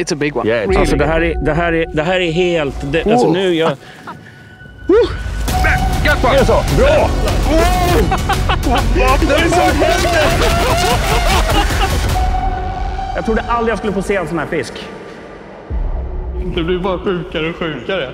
It's a big one. Yeah, it's really Alltså det här är, det här är, det här är helt... Det, oh. alltså nu, jag... Gött va? så. Got Vad Är det som händer? Jag trodde aldrig jag skulle få se en sån här fisk. Det blir bara sjukare och sjukare.